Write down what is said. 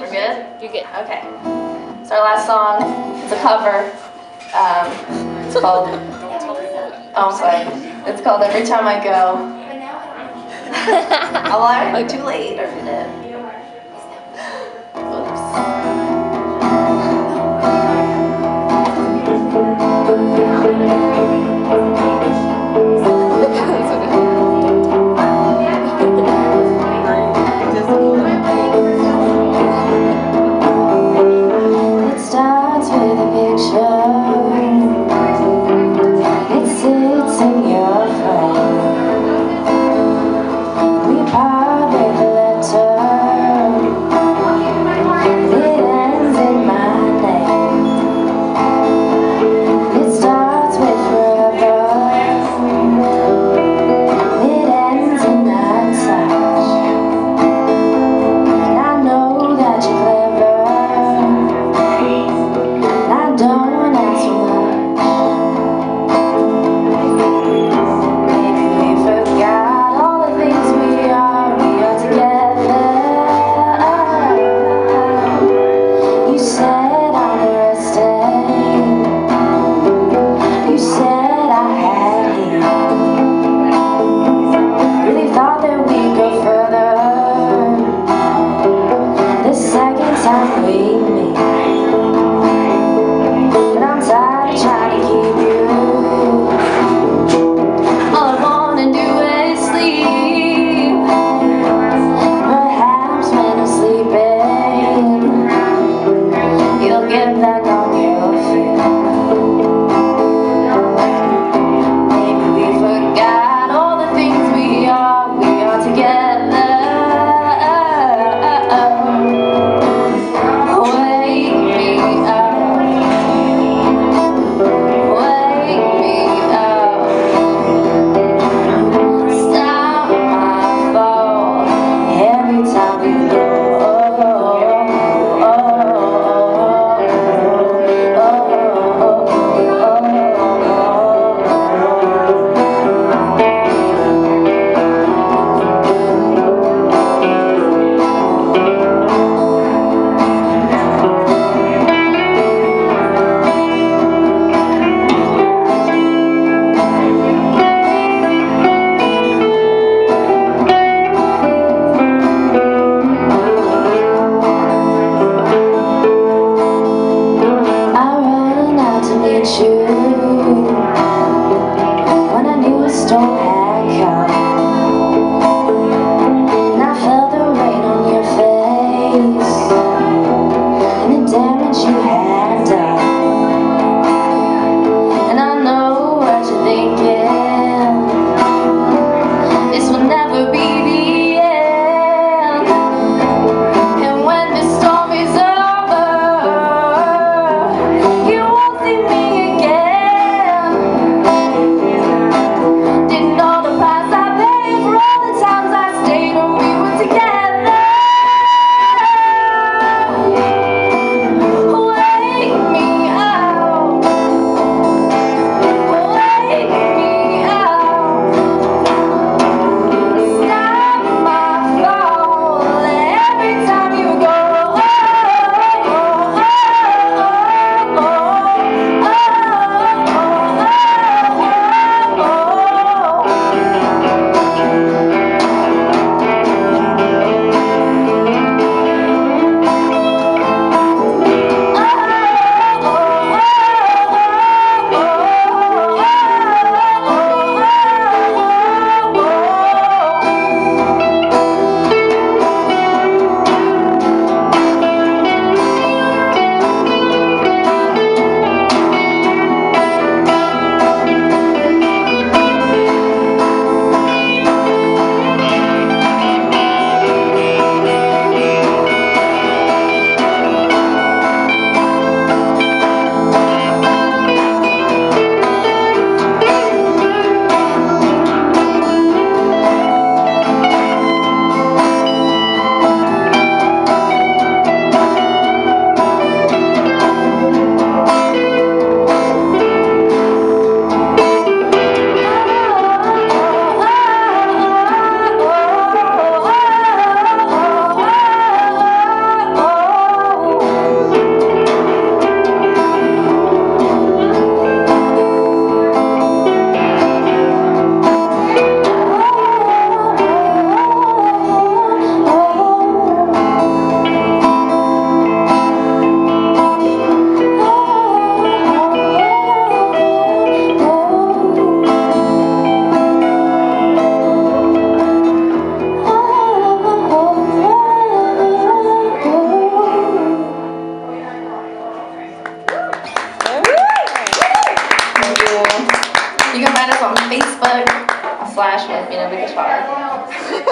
We're good? You're good. Okay. It's our last song, it's a cover. Um, it's called, oh, I'm sorry. It's called Every Time I Go. oh, I'm too late, or mother slash with me on the guitar.